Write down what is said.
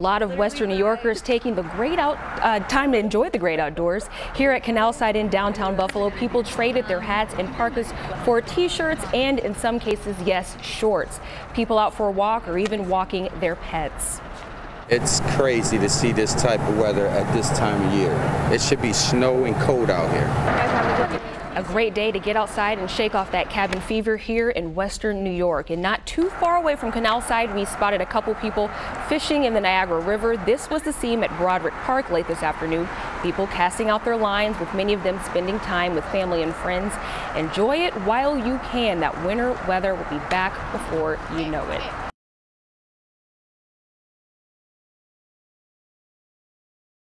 A lot of Western New Yorkers taking the great out uh, time to enjoy the great outdoors. Here at Canalside in downtown Buffalo, people traded their hats and parkas for t-shirts and in some cases, yes, shorts. People out for a walk or even walking their pets. It's crazy to see this type of weather at this time of year. It should be snow and cold out here. Great day to get outside and shake off that cabin fever here in western New York. And not too far away from Canalside, we spotted a couple people fishing in the Niagara River. This was the scene at Broderick Park late this afternoon. People casting out their lines, with many of them spending time with family and friends. Enjoy it while you can. That winter weather will be back before you know it.